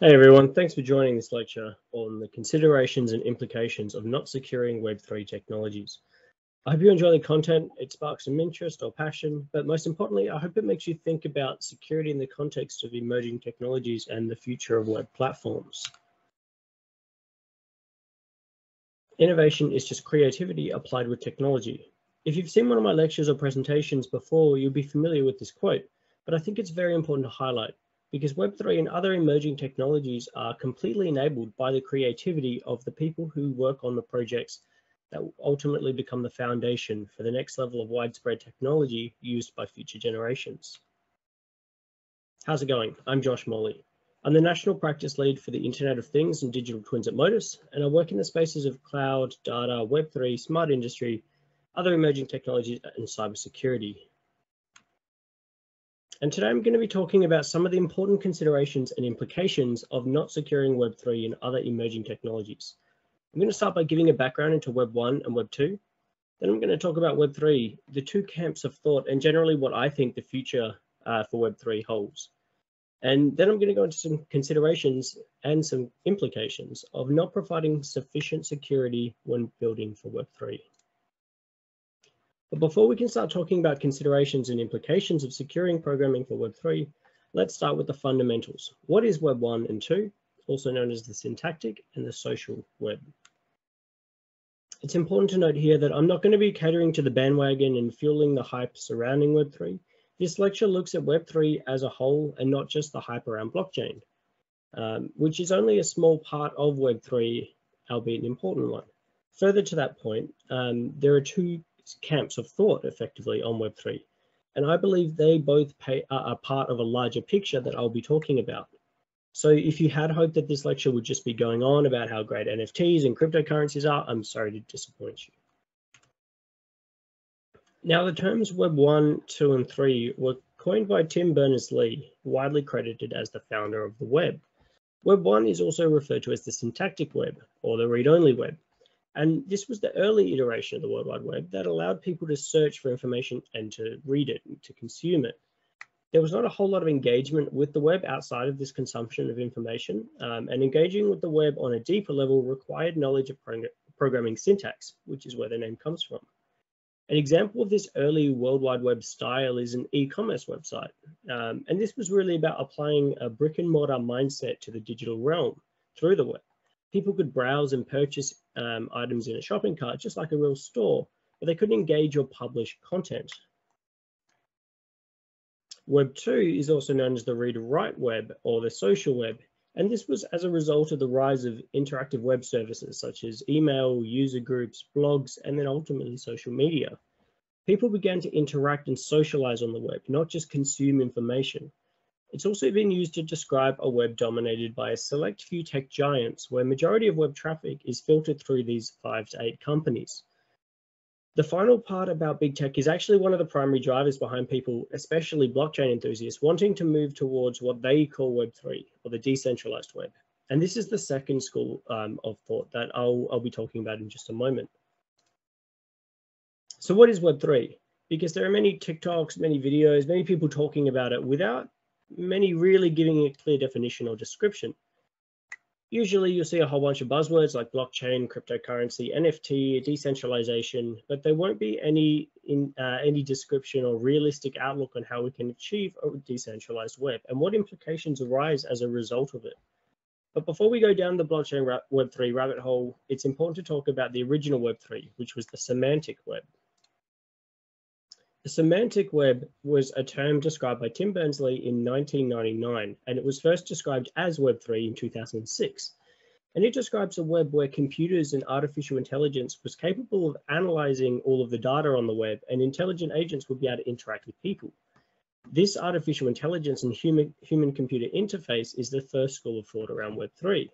Hey everyone, thanks for joining this lecture on the considerations and implications of not securing Web3 technologies. I hope you enjoy the content, it sparks some interest or passion, but most importantly, I hope it makes you think about security in the context of emerging technologies and the future of web platforms. Innovation is just creativity applied with technology. If you've seen one of my lectures or presentations before, you'll be familiar with this quote, but I think it's very important to highlight because Web3 and other emerging technologies are completely enabled by the creativity of the people who work on the projects that will ultimately become the foundation for the next level of widespread technology used by future generations. How's it going? I'm Josh Morley. I'm the National Practice Lead for the Internet of Things and Digital Twins at Modis, and I work in the spaces of cloud, data, Web3, smart industry, other emerging technologies, and cybersecurity. And today I'm going to be talking about some of the important considerations and implications of not securing Web3 and other emerging technologies. I'm going to start by giving a background into Web 1 and Web 2. Then I'm going to talk about Web 3, the two camps of thought, and generally what I think the future uh, for Web 3 holds. And then I'm going to go into some considerations and some implications of not providing sufficient security when building for Web 3. But before we can start talking about considerations and implications of securing programming for Web3, let's start with the fundamentals. What is Web 1 and 2, also known as the syntactic and the social web? It's important to note here that I'm not going to be catering to the bandwagon and fueling the hype surrounding Web3. This lecture looks at Web3 as a whole and not just the hype around blockchain, um, which is only a small part of Web3, albeit an important one. Further to that point, um, there are two camps of thought effectively on Web3. And I believe they both pay, are part of a larger picture that I'll be talking about. So if you had hoped that this lecture would just be going on about how great NFTs and cryptocurrencies are, I'm sorry to disappoint you. Now the terms Web 1, 2, and 3 were coined by Tim Berners-Lee, widely credited as the founder of the web. Web 1 is also referred to as the syntactic web or the read-only web. And this was the early iteration of the World Wide Web that allowed people to search for information and to read it, and to consume it. There was not a whole lot of engagement with the web outside of this consumption of information, um, and engaging with the web on a deeper level required knowledge of prog programming syntax, which is where the name comes from. An example of this early World Wide Web style is an e-commerce website. Um, and this was really about applying a brick and mortar mindset to the digital realm through the web people could browse and purchase um, items in a shopping cart just like a real store, but they couldn't engage or publish content. Web 2 is also known as the read-write web or the social web, and this was as a result of the rise of interactive web services such as email, user groups, blogs, and then ultimately social media. People began to interact and socialize on the web, not just consume information. It's also been used to describe a web dominated by a select few tech giants where majority of web traffic is filtered through these five to eight companies. The final part about big tech is actually one of the primary drivers behind people, especially blockchain enthusiasts, wanting to move towards what they call Web3 or the decentralized web. And this is the second school um, of thought that I'll, I'll be talking about in just a moment. So what is Web3? Because there are many TikToks, many videos, many people talking about it without many really giving a clear definition or description. Usually you'll see a whole bunch of buzzwords like blockchain, cryptocurrency, NFT, decentralization, but there won't be any in uh, any description or realistic outlook on how we can achieve a decentralized web and what implications arise as a result of it. But before we go down the blockchain Web3 rabbit hole, it's important to talk about the original Web3, which was the semantic web. The semantic web was a term described by Tim Berners-Lee in 1999, and it was first described as Web3 in 2006. And it describes a web where computers and artificial intelligence was capable of analyzing all of the data on the web and intelligent agents would be able to interact with people. This artificial intelligence and human, human computer interface is the first school of thought around Web3.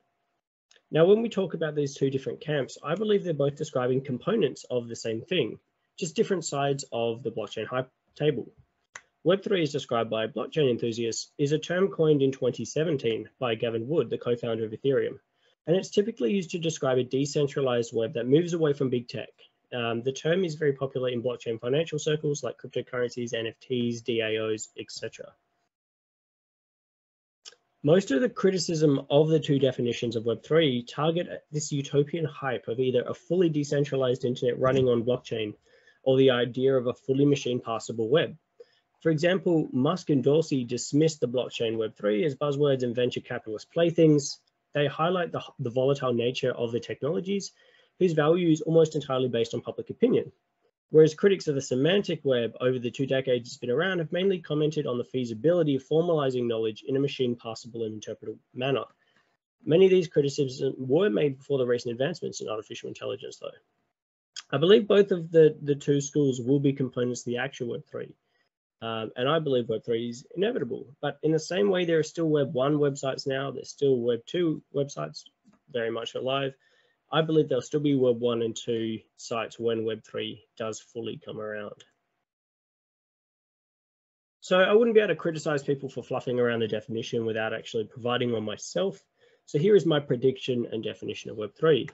Now, when we talk about these two different camps, I believe they're both describing components of the same thing just different sides of the blockchain hype table. Web3 is described by blockchain enthusiasts is a term coined in 2017 by Gavin Wood, the co-founder of Ethereum. And it's typically used to describe a decentralized web that moves away from big tech. Um, the term is very popular in blockchain financial circles like cryptocurrencies, NFTs, DAOs, etc. Most of the criticism of the two definitions of Web3 target this utopian hype of either a fully decentralized internet running on blockchain or the idea of a fully machine parsable web. For example, Musk and Dorsey dismissed the blockchain Web3 as buzzwords and venture capitalist playthings. They highlight the, the volatile nature of the technologies, whose value is almost entirely based on public opinion. Whereas critics of the semantic web over the two decades it's been around have mainly commented on the feasibility of formalizing knowledge in a machine parsable and interpretable manner. Many of these criticisms were made before the recent advancements in artificial intelligence though. I believe both of the, the two schools will be components of the actual Web3. Um, and I believe Web3 is inevitable. But in the same way, there are still Web 1 websites now, there's still Web 2 websites very much alive. I believe there'll still be Web 1 and 2 sites when Web 3 does fully come around. So I wouldn't be able to criticize people for fluffing around the definition without actually providing one myself. So here is my prediction and definition of Web 3.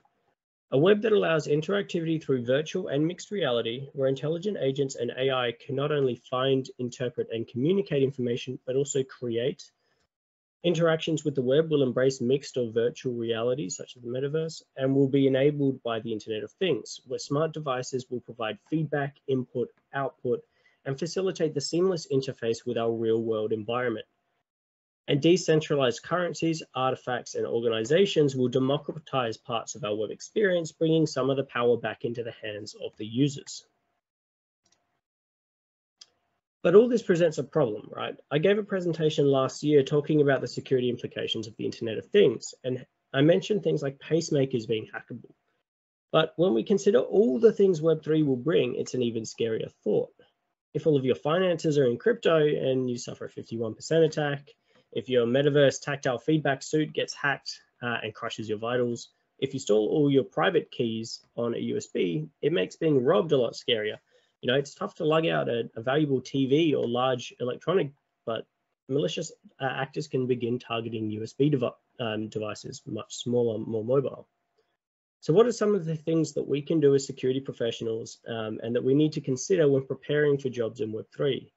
A web that allows interactivity through virtual and mixed reality, where intelligent agents and AI can not only find, interpret, and communicate information, but also create. Interactions with the web will embrace mixed or virtual realities, such as the metaverse, and will be enabled by the Internet of Things, where smart devices will provide feedback, input, output, and facilitate the seamless interface with our real world environment and decentralized currencies, artifacts, and organizations will democratize parts of our web experience, bringing some of the power back into the hands of the users. But all this presents a problem, right? I gave a presentation last year talking about the security implications of the Internet of Things, and I mentioned things like pacemakers being hackable. But when we consider all the things Web3 will bring, it's an even scarier thought. If all of your finances are in crypto and you suffer a 51% attack, if your metaverse tactile feedback suit gets hacked uh, and crushes your vitals, if you store all your private keys on a USB, it makes being robbed a lot scarier. You know, it's tough to lug out a, a valuable TV or large electronic, but malicious uh, actors can begin targeting USB dev um, devices, much smaller, more mobile. So what are some of the things that we can do as security professionals um, and that we need to consider when preparing for jobs in Web3?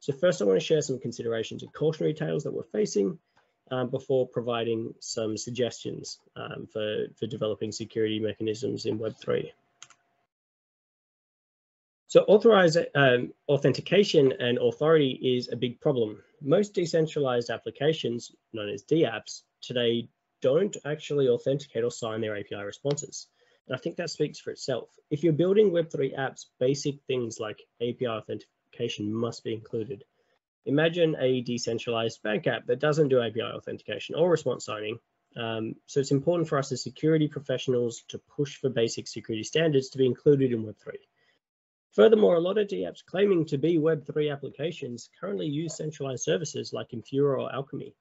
So first I want to share some considerations and cautionary tales that we're facing um, before providing some suggestions um, for, for developing security mechanisms in Web3. So um, authentication and authority is a big problem. Most decentralized applications, known as DApps, today don't actually authenticate or sign their API responses. And I think that speaks for itself. If you're building Web3 apps, basic things like API authentication authentication must be included. Imagine a decentralized bank app that doesn't do API authentication or response signing. Um, so it's important for us as security professionals to push for basic security standards to be included in Web3. Furthermore, a lot of DApps claiming to be Web3 applications currently use centralized services like Infura or Alchemy.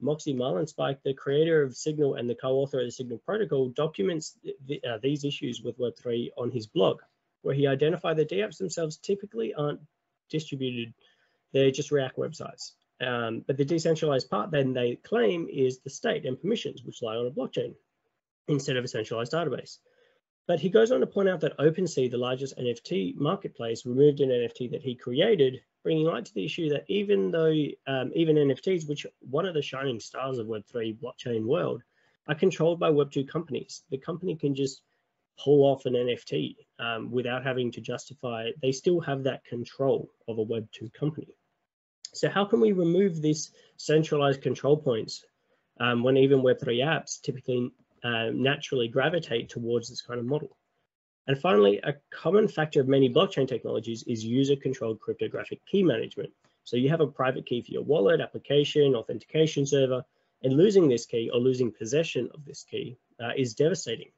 Moxie Marlinspike, the creator of Signal and the co-author of the Signal protocol, documents th uh, these issues with Web3 on his blog, where he identified that DApps themselves typically aren't distributed, they're just React websites. Um, but the decentralized part then they claim is the state and permissions, which lie on a blockchain instead of a centralized database. But he goes on to point out that OpenSea, the largest NFT marketplace, removed an NFT that he created, bringing light to the issue that even though um, even NFTs, which one of the shining stars of Web3 blockchain world, are controlled by Web2 companies. The company can just pull off an NFT um, without having to justify, they still have that control of a Web2 company. So how can we remove this centralized control points um, when even Web3 apps typically uh, naturally gravitate towards this kind of model? And finally, a common factor of many blockchain technologies is user-controlled cryptographic key management. So you have a private key for your wallet, application, authentication server, and losing this key or losing possession of this key uh, is devastating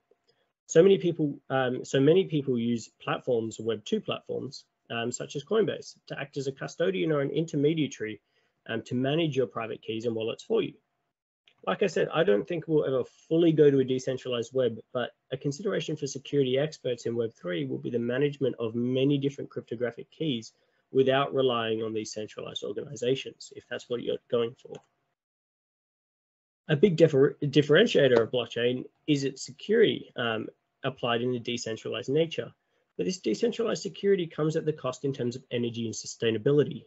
so many people, um, so many people use platforms, Web 2 platforms, um, such as Coinbase, to act as a custodian or an intermediary um, to manage your private keys and wallets for you. Like I said, I don't think we'll ever fully go to a decentralized web, but a consideration for security experts in Web3 will be the management of many different cryptographic keys without relying on these centralized organizations, if that's what you're going for. A big differ differentiator of blockchain is its security um, applied in a decentralized nature. But this decentralized security comes at the cost in terms of energy and sustainability.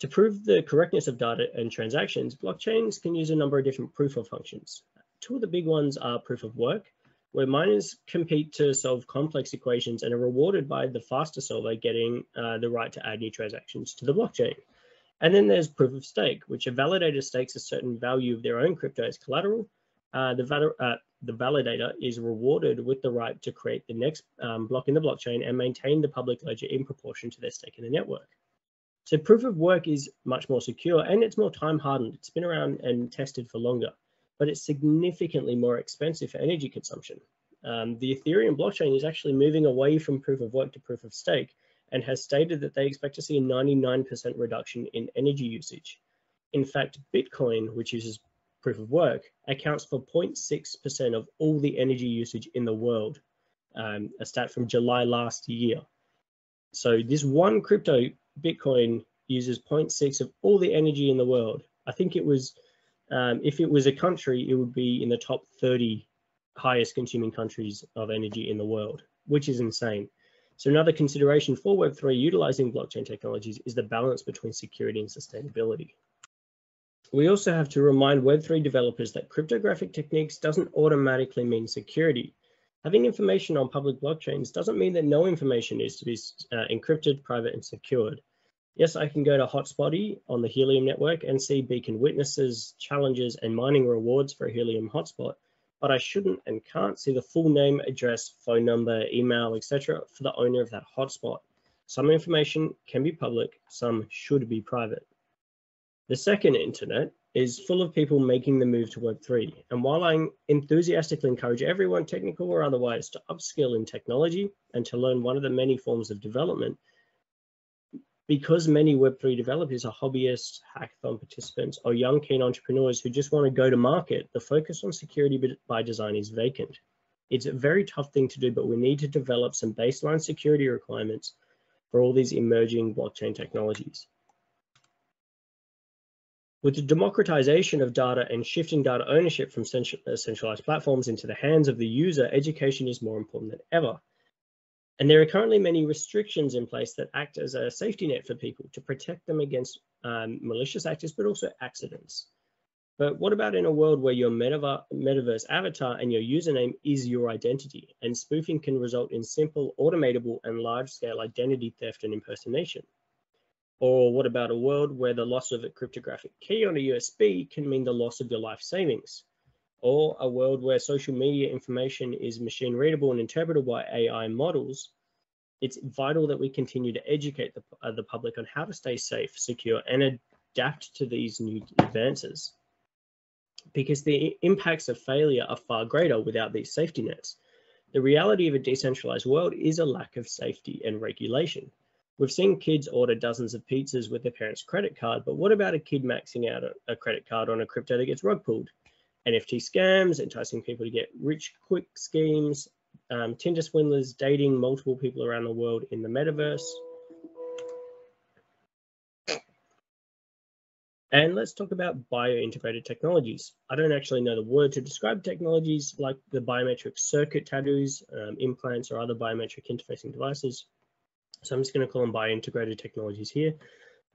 To prove the correctness of data and transactions, blockchains can use a number of different proof of functions. Two of the big ones are proof of work, where miners compete to solve complex equations and are rewarded by the faster solver getting uh, the right to add new transactions to the blockchain. And then there's proof of stake, which a validator stakes a certain value of their own crypto as collateral. Uh, the, uh, the, validator is rewarded with the right to create the next um, block in the blockchain and maintain the public ledger in proportion to their stake in the network. So proof of work is much more secure and it's more time hardened. It's been around and tested for longer but it's significantly more expensive for energy consumption. Um, the Ethereum blockchain is actually moving away from proof of work to proof of stake and has stated that they expect to see a 99% reduction in energy usage. In fact, Bitcoin, which uses proof of work, accounts for 0.6% of all the energy usage in the world, um, a stat from July last year. So this one crypto, Bitcoin, uses 0.6 of all the energy in the world. I think it was um, if it was a country, it would be in the top 30 highest consuming countries of energy in the world, which is insane. So another consideration for Web3 utilizing blockchain technologies is the balance between security and sustainability. We also have to remind Web3 developers that cryptographic techniques doesn't automatically mean security. Having information on public blockchains doesn't mean that no information is to be uh, encrypted, private, and secured. Yes, I can go to Hotspotty on the Helium network and see beacon witnesses, challenges, and mining rewards for a Helium hotspot, but I shouldn't and can't see the full name, address, phone number, email, etc. for the owner of that hotspot. Some information can be public, some should be private. The second internet is full of people making the move to Web3. And while I enthusiastically encourage everyone, technical or otherwise, to upskill in technology and to learn one of the many forms of development, because many Web3 developers are hobbyists, hackathon participants, or young keen entrepreneurs who just want to go to market, the focus on security by design is vacant. It's a very tough thing to do, but we need to develop some baseline security requirements for all these emerging blockchain technologies. With the democratization of data and shifting data ownership from uh, centralized platforms into the hands of the user, education is more important than ever. And there are currently many restrictions in place that act as a safety net for people to protect them against um, malicious actors, but also accidents. But what about in a world where your metaverse avatar and your username is your identity and spoofing can result in simple, automatable and large-scale identity theft and impersonation? Or what about a world where the loss of a cryptographic key on a USB can mean the loss of your life savings? Or a world where social media information is machine readable and interpretable by AI models, it's vital that we continue to educate the, uh, the public on how to stay safe, secure, and adapt to these new advances. Because the impacts of failure are far greater without these safety nets. The reality of a decentralized world is a lack of safety and regulation. We've seen kids order dozens of pizzas with their parents' credit card, but what about a kid maxing out a, a credit card on a crypto that gets rug pulled? NFT scams, enticing people to get rich quick schemes, um, Tinder swindlers dating multiple people around the world in the metaverse. And let's talk about bio-integrated technologies. I don't actually know the word to describe technologies like the biometric circuit tattoos, um, implants, or other biometric interfacing devices. So I'm just going to call them bio-integrated technologies here.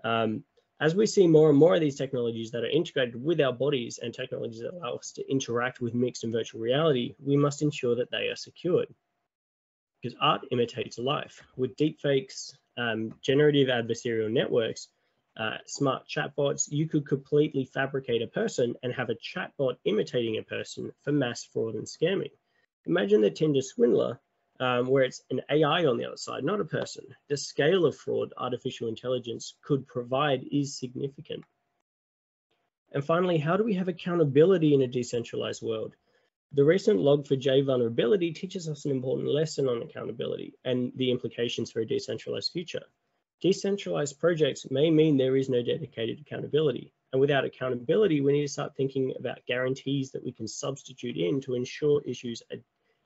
Um, as we see more and more of these technologies that are integrated with our bodies and technologies that allow us to interact with mixed and virtual reality, we must ensure that they are secured. Because art imitates life. With deepfakes, um, generative adversarial networks, uh, smart chatbots, you could completely fabricate a person and have a chatbot imitating a person for mass fraud and scamming. Imagine the Tinder swindler um, where it's an AI on the other side, not a person. The scale of fraud artificial intelligence could provide is significant. And finally, how do we have accountability in a decentralized world? The recent Log4j vulnerability teaches us an important lesson on accountability and the implications for a decentralized future. Decentralized projects may mean there is no dedicated accountability. And without accountability, we need to start thinking about guarantees that we can substitute in to ensure issues are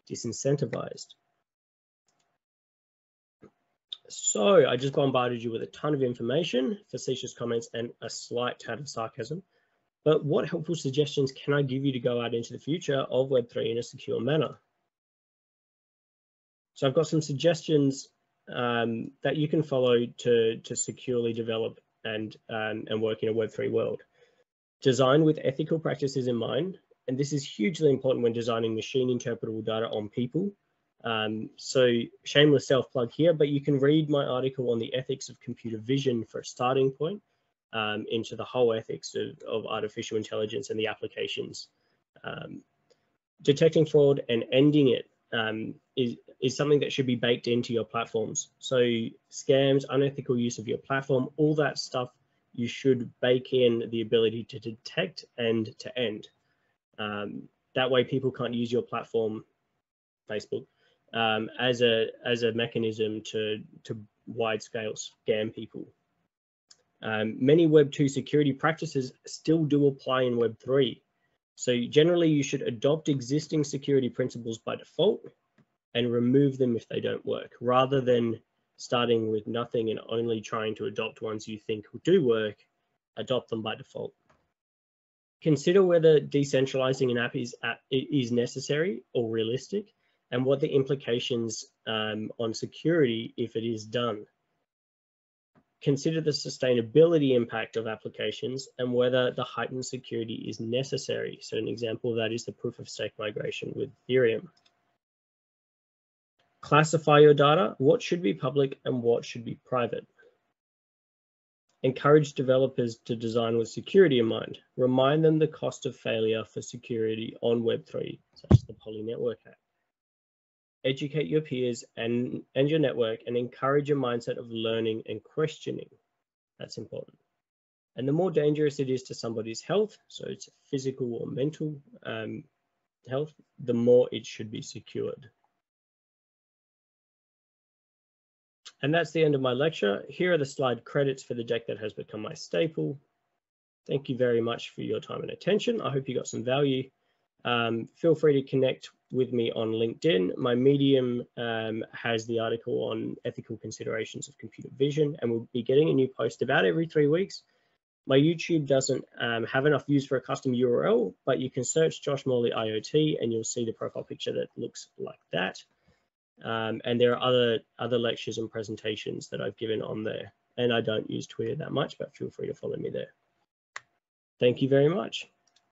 disincentivized. So I just bombarded you with a ton of information, facetious comments, and a slight tad of sarcasm. But what helpful suggestions can I give you to go out into the future of Web3 in a secure manner? So I've got some suggestions um, that you can follow to, to securely develop and, um, and work in a Web3 world. Design with ethical practices in mind, and this is hugely important when designing machine interpretable data on people. Um, so shameless self plug here, but you can read my article on the ethics of computer vision for a starting point um, into the whole ethics of, of, artificial intelligence and the applications. Um, detecting fraud and ending it um, is, is something that should be baked into your platforms. So scams, unethical use of your platform, all that stuff, you should bake in the ability to detect and to end. Um, that way people can't use your platform, Facebook, um, as a as a mechanism to to wide scale scam people. Um, many Web 2 security practices still do apply in Web 3. So generally you should adopt existing security principles by default and remove them if they don't work, rather than starting with nothing and only trying to adopt ones you think do work, adopt them by default. Consider whether decentralizing an app is, is necessary or realistic and what the implications um, on security if it is done. Consider the sustainability impact of applications and whether the heightened security is necessary. So an example of that is the proof of stake migration with Ethereum. Classify your data, what should be public and what should be private. Encourage developers to design with security in mind. Remind them the cost of failure for security on Web3, such as the Poly Network hack educate your peers and, and your network and encourage a mindset of learning and questioning. That's important. And the more dangerous it is to somebody's health, so it's physical or mental um, health, the more it should be secured. And that's the end of my lecture. Here are the slide credits for the deck that has become my staple. Thank you very much for your time and attention. I hope you got some value. Um, feel free to connect with me on LinkedIn. My Medium um, has the article on ethical considerations of computer vision, and we'll be getting a new post about every three weeks. My YouTube doesn't um, have enough views for a custom URL, but you can search Josh Morley IoT and you'll see the profile picture that looks like that. Um, and there are other, other lectures and presentations that I've given on there. And I don't use Twitter that much, but feel free to follow me there. Thank you very much.